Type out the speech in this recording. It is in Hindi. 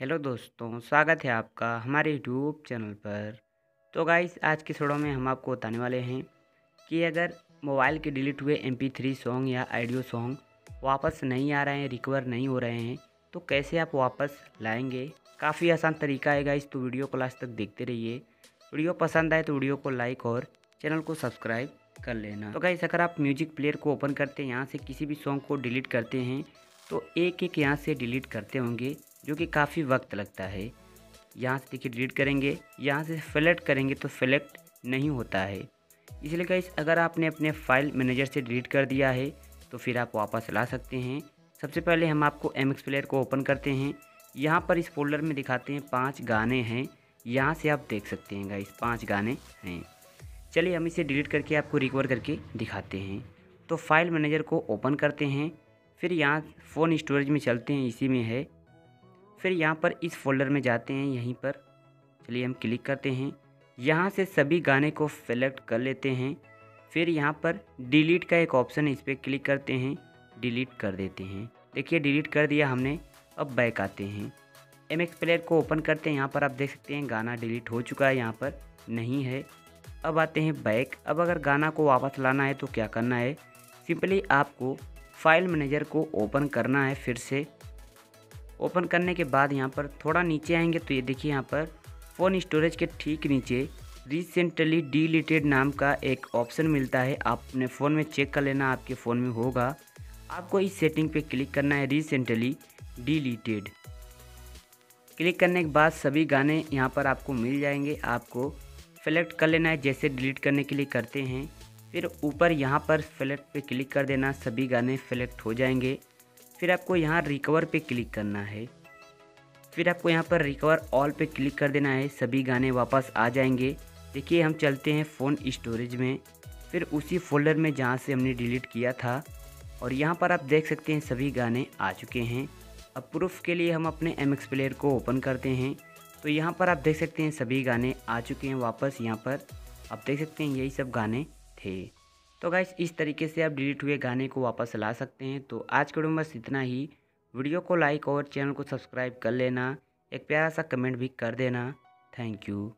हेलो दोस्तों, स्वागत है आपका हमारे यूट्यूब चैनल पर। तो गाइस, आज के थोड़ों में हम आपको बताने वाले हैं कि अगर मोबाइल के डिलीट हुए एम पी सॉन्ग या आइडियो सॉन्ग वापस नहीं आ रहे हैं रिकवर नहीं हो रहे हैं तो कैसे आप वापस लाएँगे? काफ़ी आसान तरीका है गाइस तो वीडियो को लास्ट तक देखते रहिए। वीडियो पसंद आए तो वीडियो को लाइक और चैनल को सब्सक्राइब कर लेना। तो गाइस, अगर आप म्यूज़िक प्लेयर को ओपन करते हैं, यहाँ से किसी भी सॉन्ग को डिलीट करते हैं तो एक एक यहाँ से डिलीट करते होंगे। जो कि काफ़ी वक्त लगता है। यहाँ से देखिए डिलीट करेंगे, यहाँ से सेलेक्ट करेंगे तो सेलेक्ट नहीं होता है। इसलिए गाइस अगर आपने अपने फ़ाइल मैनेजर से डिलीट कर दिया है तो फिर आप वापस ला सकते हैं। सबसे पहले हम आपको एम एक्स प्लेयर को ओपन करते हैं। यहाँ पर इस फोल्डर में दिखाते हैं पाँच गाने हैं। यहाँ से आप देख सकते हैं गाइस पाँच गाने हैं। चलिए हम इसे डिलीट करके आपको रिकवर करके दिखाते हैं। तो फ़ाइल मैनेजर को ओपन करते हैं। फिर यहाँ फ़ोन स्टोरेज में चलते हैं, इसी में है। फिर यहाँ पर इस फोल्डर में जाते हैं, यहीं पर। चलिए हम क्लिक करते हैं। यहाँ से सभी गाने को सेलेक्ट कर लेते हैं। फिर यहाँ पर डिलीट का एक ऑप्शन है इस पर क्लिक करते हैं। डिलीट कर देते हैं। देखिए, डिलीट कर दिया हमने। अब बैक आते हैं। एम एक्स प्लेयर को ओपन करते हैं। यहाँ पर आप देख सकते हैं, गाना डिलीट हो चुका है। यहाँ पर नहीं है। अब आते हैं बैक। अब अगर गाना को वापस लाना है तो क्या करना है? सिंपली आपको फ़ाइल मैनेजर को ओपन करना है फिर से। ओपन करने के बाद यहाँ पर थोड़ा नीचे आएँगे तो ये देखिए यहाँ पर फ़ोन स्टोरेज के ठीक नीचे रिसेंटली डिलीटेड नाम का एक ऑप्शन मिलता है। आप अपने फ़ोन में चेक कर लेना, आपके फ़ोन में होगा। आपको इस सेटिंग पे क्लिक करना है रिसेंटली डिलीटेड क्लिक करने के बाद सभी गाने यहाँ पर आपको मिल जाएँगे। आपको सेलेक्ट कर लेना है, जैसे डिलीट करने के लिए करते हैं। फिर ऊपर यहाँ पर सेलेक्ट पे क्लिक कर देना, सभी गाने सेलेक्ट हो जाएँगे। फिर आपको यहाँ रिकवर पे क्लिक करना है। फिर आपको यहाँ पर रिकवर ऑल पे क्लिक कर देना है। सभी गाने वापस आ जाएँगे। देखिए, हम चलते हैं फ़ोन स्टोरेज में। फिर उसी फोल्डर में जहाँ से हमने डिलीट किया था। और यहाँ पर आप देख सकते हैं सभी गाने आ चुके हैं। अब प्रूफ के लिए हम अपने एम एक्स प्लेयर को ओपन करते हैं। तो यहाँ पर आप देख सकते हैं सभी गाने आ चुके हैं वापस यहाँ पर। आप देख सकते हैं यही सब गाने थे। तो गाइस इस तरीके से आप डिलीट हुए गाने को वापस ला सकते हैं। तो आज के वीडियो में बस इतना ही। वीडियो को लाइक और चैनल को सब्सक्राइब कर लेना। एक प्यारा सा कमेंट भी कर देना। Thank you